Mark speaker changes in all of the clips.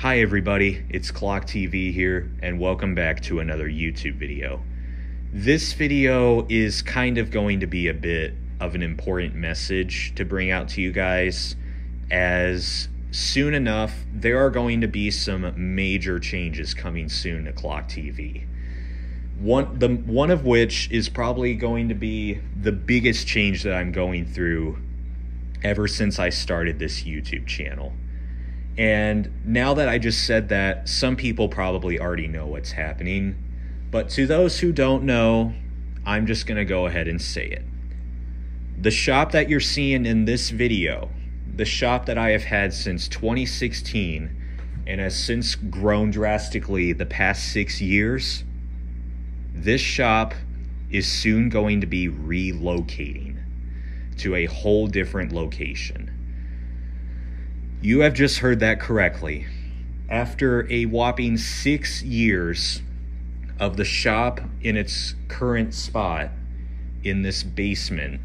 Speaker 1: Hi everybody, it's Clock TV here, and welcome back to another YouTube video. This video is kind of going to be a bit of an important message to bring out to you guys, as soon enough there are going to be some major changes coming soon to Clock TV. One, the one of which is probably going to be the biggest change that I'm going through ever since I started this YouTube channel. And now that I just said that, some people probably already know what's happening. But to those who don't know, I'm just going to go ahead and say it. The shop that you're seeing in this video, the shop that I have had since 2016 and has since grown drastically the past six years, this shop is soon going to be relocating to a whole different location. You have just heard that correctly. After a whopping six years of the shop in its current spot in this basement,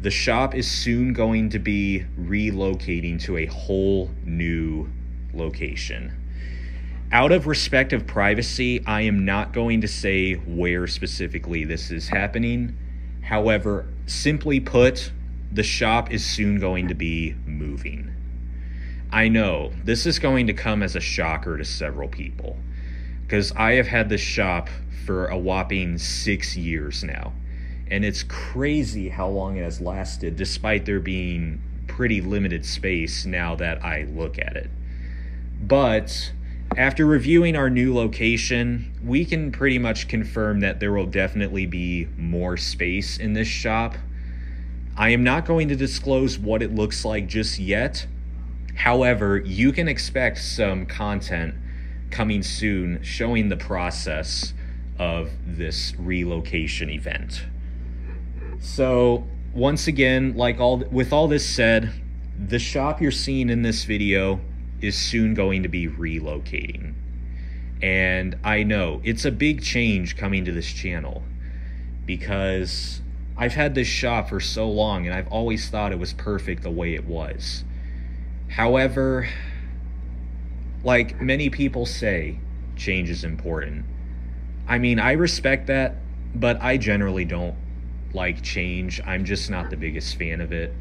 Speaker 1: the shop is soon going to be relocating to a whole new location. Out of respect of privacy, I am not going to say where specifically this is happening. However, simply put, the shop is soon going to be moving. I know this is going to come as a shocker to several people because I have had this shop for a whopping six years now. And it's crazy how long it has lasted, despite there being pretty limited space now that I look at it. But after reviewing our new location, we can pretty much confirm that there will definitely be more space in this shop. I am not going to disclose what it looks like just yet However, you can expect some content coming soon showing the process of this relocation event. So, once again, like all with all this said, the shop you're seeing in this video is soon going to be relocating. And I know it's a big change coming to this channel because I've had this shop for so long and I've always thought it was perfect the way it was. However, like many people say, change is important. I mean, I respect that, but I generally don't like change. I'm just not the biggest fan of it.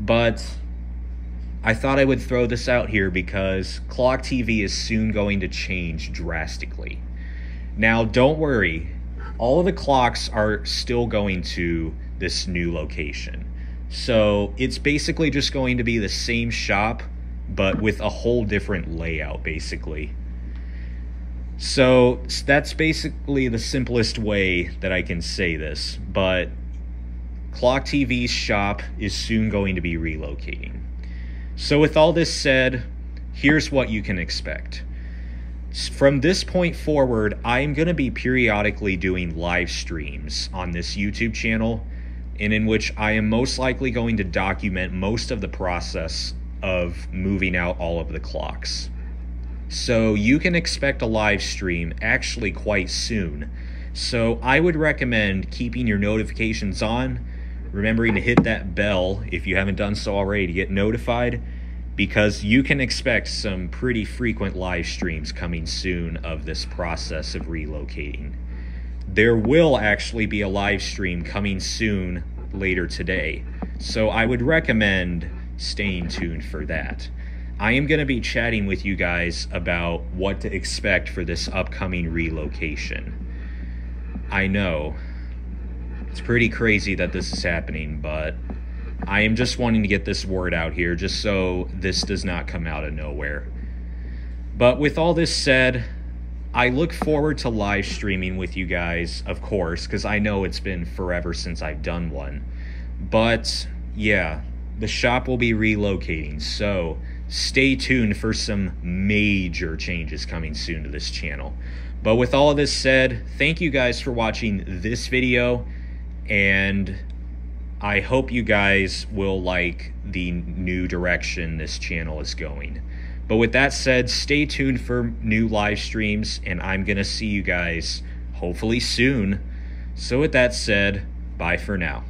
Speaker 1: But I thought I would throw this out here because Clock TV is soon going to change drastically. Now, don't worry, all of the clocks are still going to this new location. So it's basically just going to be the same shop, but with a whole different layout, basically. So that's basically the simplest way that I can say this, but Clock TV's shop is soon going to be relocating. So, with all this said, here's what you can expect. From this point forward, I'm going to be periodically doing live streams on this YouTube channel and in which I am most likely going to document most of the process of moving out all of the clocks. So you can expect a live stream actually quite soon. So I would recommend keeping your notifications on, remembering to hit that bell if you haven't done so already to get notified, because you can expect some pretty frequent live streams coming soon of this process of relocating there will actually be a live stream coming soon later today. So I would recommend staying tuned for that. I am going to be chatting with you guys about what to expect for this upcoming relocation. I know it's pretty crazy that this is happening, but I am just wanting to get this word out here just so this does not come out of nowhere. But with all this said, I look forward to live streaming with you guys, of course, because I know it's been forever since I've done one. But yeah, the shop will be relocating, so stay tuned for some major changes coming soon to this channel. But with all this said, thank you guys for watching this video, and I hope you guys will like the new direction this channel is going. But with that said, stay tuned for new live streams, and I'm going to see you guys hopefully soon. So, with that said, bye for now.